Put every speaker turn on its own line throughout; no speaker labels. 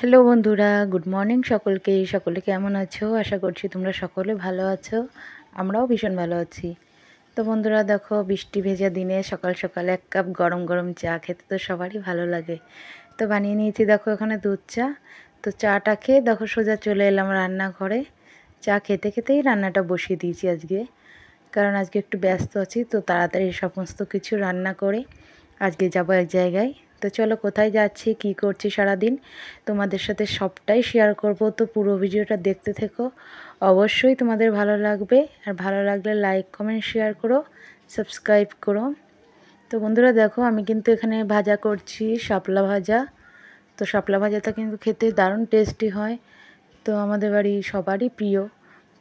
Hello বন্ধুরা, good morning সকলকে। সকলে কেমন আছো? আশা করছি তোমরা সকলে ভালো আছো। আমরাও ভীষণ ভালো আছি। তো বন্ধুরা, দেখো, বৃষ্টি ভেজা দিনে সকাল সকাল এক কাপ গরম গরম চা খেতে তো সবারই ভালো লাগে। তো বানিয়ে নিয়েছি, দেখো, এখানে দুধ চা। তো চাটা খেয়ে, দেখো, সোজা চলে এলাম রান্নাঘরে। চা খেতে খেতেই রান্নাটা বসিয়ে দিয়েছি আজকে। কারণ আজকে একটু ব্যস্ত আছি, তো তাড়াতাড়ি সমস্ত কিছু রান্না করে আজকে যাব এক জায়গায়। তো চলো কোথায় যাচ্ছি, কি করছি সারাদিন? তোমাদের সাথে সবটাই শেয়ার করব। তো পুরো ভিডিওটা দেখতে থেকো। অবশ্যই তোমাদের ভালো লাগবে। আর ভালো লাগলে লাইক কমেন্ট শেয়ার করো সাবস্ক্রাইব করো। তো বন্ধুরা দেখো, আমি কিন্তু এখানে ভাজা করছি, শাপলা ভাজা। তো শাপলা ভাজাটা কিন্তু খেতে দারুণ টেস্টি হয়। তো আমাদের বাড়ি সবারই প্রিয়।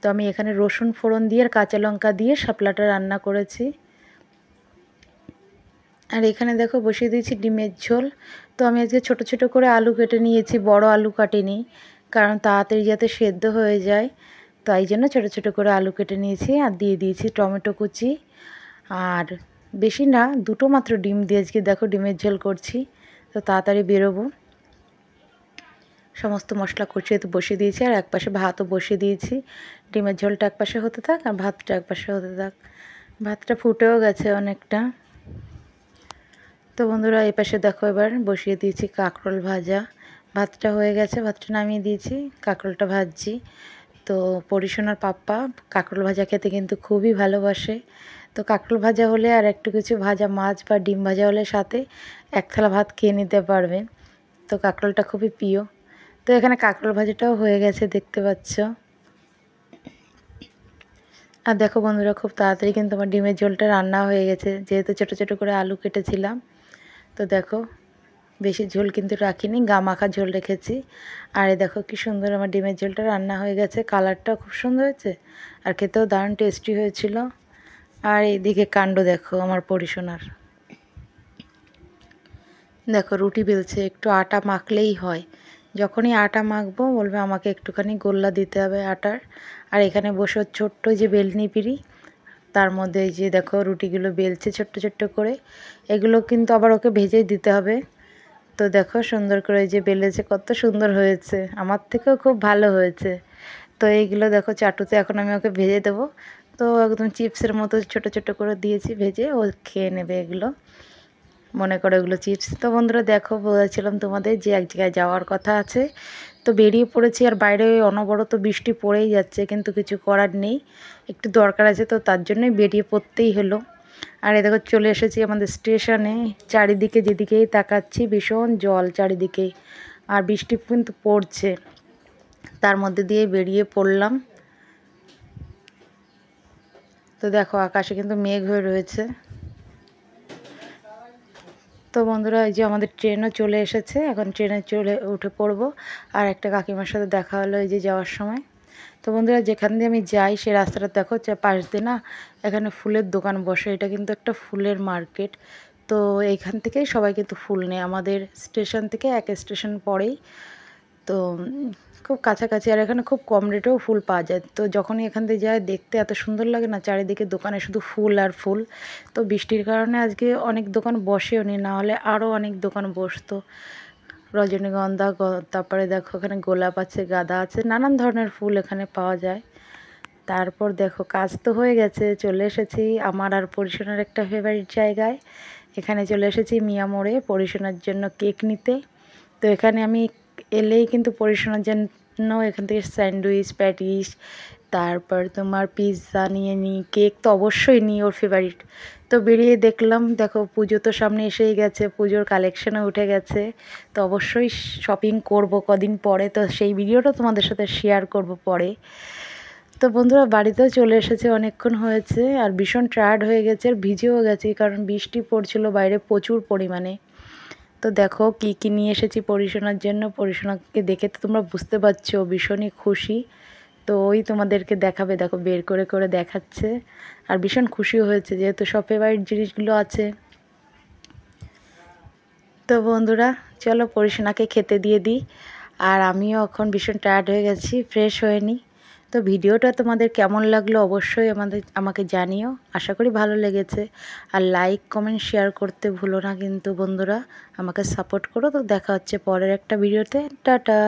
তো আমি এখানে রসুন ফোড়ন দিয়ে আর কাঁচা লঙ্কা দিয়ে শাপলাটা রান্না করেছি। আর এখানে দেখো বসিয়ে দিয়েছি ডিমের ঝোল। তো আমি আজকে ছোট ছোট করে আলু কেটে নিয়েছি, বড় আলু কাটিনি, কারণ তাড়াতাড়ি যাতে সেদ্ধ হয়ে যায়। তাই জন্য ছোট ছোট করে আলু কেটে নিয়েছি আর দিয়ে দিয়েছি টমেটো কুচি। আর বেশি না, দুটো মাত্র ডিম দিয়ে আজকে দেখো ডিমের ঝোল করছি। তো তাড়াতাড়ি বেরোবো। সমস্ত মশলা কষিয়ে তো বসিয়ে দিয়েছি আর একপাশে ভাতও বসিয়ে দিয়েছি। ডিমের ঝোলটা একপাশে হতে থাক আর ভাতটা একপাশে হতে থাক। ভাতটা ফুটেও গেছে অনেকটা। তো বন্ধুরা, এই পাশে দেখো এবার বসিয়ে দিয়েছি কাঁকরোল ভাজা। ভাতটা হয়ে গেছে, ভাতটা নামিয়ে দিয়েছি, কাঁকরোলটা ভাজছি। তো পরিশোনার পাপ্পা কাঁকরোল ভাজা খেতে কিন্তু খুবই ভালোবাসে। তো কাঁকরোল ভাজা হলে আর একটু কিছু ভাজা মাছ বা ডিম ভাজা হলে সাথে এক থালা ভাত খেয়ে নিতে পারবে। তো কাঁকরোলটা খুবই প্রিয়। তো এখানে কাঁকরোল ভাজাটাও হয়ে গেছে, দেখতে পাচ্ছ। আর দেখো বন্ধুরা, খুব তাড়াতাড়ি কিন্তু আমার ডিমের ঝোলটা রান্না হয়ে গেছে। যেহেতু ছোটো ছোটো করে আলু কেটেছিলাম তো দেখো, বেশি ঝোল কিন্তু রাখিনি, গা মাখা ঝোল রেখেছি। আর দেখো কি সুন্দর আমার ডিমের ঝোলটা রান্না হয়ে গেছে কালারটা খুব সুন্দর হয়েছে, আর খেতেও দারুণ টেস্টি হয়েছিল। আর এইদিকে কাণ্ড দেখো, আমার পরিশোনার দেখো রুটি বেলছে, একটু আটা মাখলেই হয়। যখনই আটা মাখবো, বলবে আমাকে একটুখানি গোল্লা দিতে হবে আটার। আর এখানে বসে ছোট্ট যে বেলনি পিড়ি তার মধ্যে এই যে দেখো রুটিগুলো বেলছে ছোট্ট ছোট্ট করে। এগুলো কিন্তু আবার ওকে ভেজেই দিতে হবে। তো দেখো সুন্দর করে যে বেলেছে, কত সুন্দর হয়েছে। আমার থেকেও খুব ভালো হয়েছে। তো এইগুলো দেখো চাটুতে এখন আমি ওকে ভেজে দেবো। তো একদম চিপসের মতো ছোট ছোট করে দিয়েছি, ভেজে ও খেয়ে নেবে এগুলো। মনে করে ওগুলো চিপস। তো বন্ধুরা দেখো, বলেছিলাম তোমাদের যে এক জায়গায় যাওয়ার কথা আছে। তো বেরিয়ে পড়েছি আর বাইরে অনবরত বৃষ্টি পড়েই যাচ্ছে, কিন্তু কিছু করার নেই। একটু দরকার আছে তো তার জন্যই বেরিয়ে পড়তেই হলো। আর এ দেখো, চলে এসেছি আমাদের স্টেশনে। চারিদিকে যেদিকেই তাকাচ্ছি, ভীষণ জল চারিদিকে। আর বৃষ্টি কিন্তু পড়ছে। তার মধ্যে দিয়ে বেরিয়ে পড়লাম। তো দেখো, আকাশে কিন্তু মেঘ হয়ে রয়েছে। তো বন্ধুরা, এই যে আমাদের ট্রেনও চলে এসেছে। এখন ট্রেনে চলে উঠে পড়ব। আর একটা কাকিমার সাথে দেখা হলো এই যে যাওয়ার সময়। তো বন্ধুরা, যেখান দিয়ে আমি যাই সে রাস্তাটা দেখো পাশ দিয়ে না, এখানে ফুলের দোকান বসে। এটা কিন্তু একটা ফুলের মার্কেট। তো এইখান থেকেই সবাই কিন্তু ফুল নেয়। আমাদের স্টেশন থেকে এক স্টেশন পরেই তো খুব কাছাকাছি। আর এখানে খুব কম রেটেও ফুল পাওয়া যায়। তো যখনই এখান থেকে যায়, দেখতে এত সুন্দর লাগে না, চারিদিকে দোকানে শুধু ফুল আর ফুল। তো বৃষ্টির কারণে আজকে অনেক দোকান বসেও নি নাহলে আরও অনেক দোকান বসতো। রজনীগন্ধা তারপরে দেখো এখানে গোলাপ আছে, গাঁদা আছে, নানান ধরনের ফুল এখানে পাওয়া যায়। তারপর দেখো, কাজ তো হয়ে গেছে, চলে এসেছি আমার আর পরিশোনার একটা ফেভারিট জায়গায়। এখানে চলে এসেছি মিয়া মোড়ে পরিশোনার জন্য কেক নিতে। তো এখানে আমি এলেই কিন্তু পরিশোনার জন্য এখান থেকে স্যান্ডউইচ, প্যাটিস, তারপর তোমার পিৎজা নিয়ে নিই কেক তো অবশ্যই নিই ওর ফেভারিট তো বেরিয়ে দেখলাম, দেখো পুজো তো সামনে এসেই গেছে, পুজোর কালেকশানও উঠে গেছে। তো অবশ্যই শপিং করব কদিন পরে, তো সেই ভিডিওটা তোমাদের সাথে শেয়ার করব পরে। তো বন্ধুরা, বাড়িতেও চলে এসেছে, অনেকক্ষণ হয়েছে, আর ভীষণ টায়ার্ড হয়ে গেছে, আর ভিজেও গেছে, কারণ বৃষ্টি পড়ছিল, বাইরে প্রচুর পরিমাণে। তো দেখো কি কি নিয়ে এসেছি পরিশোনার জন্য। পরিশোনাকে দেখে তো তোমরা বুঝতে পারছ, ভীষণই খুশি। তো ওই তোমাদেরকে দেখাবে, দেখো বের করে করে দেখাচ্ছে। আর ভীষণ খুশি হয়েছে যেহেতু সব ফেভারিট জিনিসগুলো আছে। তো বন্ধুরা, চলো পরিশোনাকে খেতে দিয়ে দিই। আর আমিও এখন ভীষণ টায়ার্ড হয়ে গেছি ফ্রেশ হয়ে নিই তো ভিডিওটা তোমাদের কেমন লাগল অবশ্যই আমাদের, আমাকে জানিও। আশা করি ভালো লেগেছে। আর লাইক কমেন্ট শেয়ার করতে ভুলো না কিন্তু বন্ধুরা। আমাকে সাপোর্ট করো। তো দেখা হচ্ছে পরের একটা ভিডিওতে টাটা!